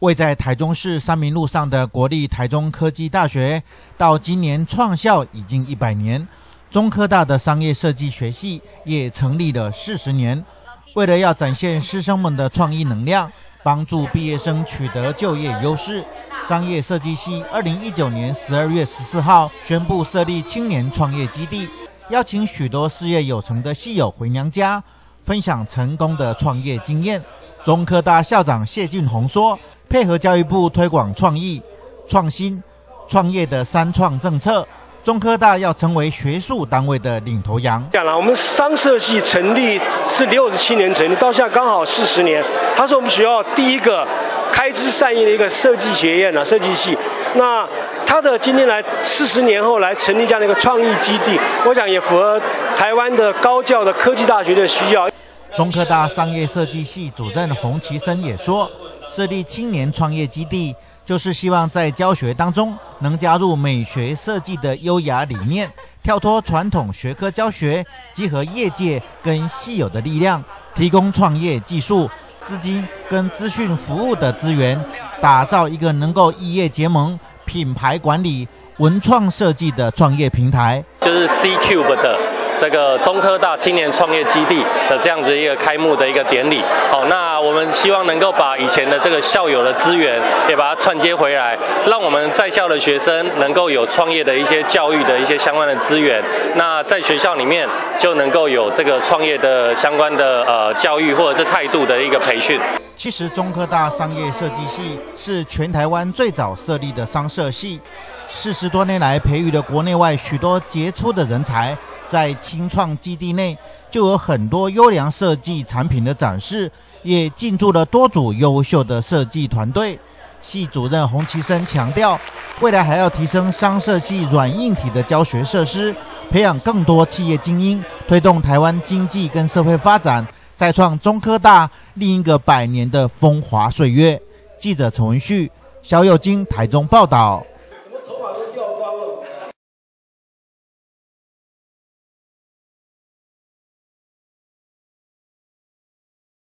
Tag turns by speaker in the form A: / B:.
A: 位在台中市三民路上的国立台中科技大学，到今年创校已经一百年。中科大的商业设计学系也成立了四十年。为了要展现师生们的创意能量，帮助毕业生取得就业优势，商业设计系二零一九年十二月十四号宣布设立青年创业基地，邀请许多事业有成的系友回娘家，分享成功的创业经验。中科大校长谢俊宏说。配合教育部推广创意、创新、创业的三创政策，中科大要成为学术单位的领头羊。
B: 讲了，我们商社系成立是六十七年成立，到现在刚好四十年。它是我们学校第一个开枝散叶的一个设计学院呢，设计系。那它的今天来四十年后来成立这样的一个创意基地，我想也符合台湾的高教的科技大学的需要。
A: 中科大商业设计系主任洪其生也说。设立青年创业基地，就是希望在教学当中能加入美学设计的优雅理念，跳脱传统学科教学，集合业界跟系友的力量，提供创业技术、资金跟资讯服务的资源，打造一个能够异业结盟、品牌管理、文创设计的创业平台。
C: 就是 C Cube 的。这个中科大青年创业基地的这样子一个开幕的一个典礼，好，那我们希望能够把以前的这个校友的资源也把它串接回来，让我们在校的学生能够有创业的一些教育的一些相关的资源，那在学校里面就能够有这个创业的相关的呃教育或者是态度的一个培训。
A: 其实中科大商业设计系是全台湾最早设立的商社系。四十多年来，培育了国内外许多杰出的人才，在青创基地内就有很多优良设计产品的展示，也进驻了多组优秀的设计团队。系主任洪其生强调，未来还要提升商社系软硬体的教学设施，培养更多企业精英，推动台湾经济跟社会发展，再创中科大另一个百年的风华岁月。记者陈文旭、肖佑金台中报道。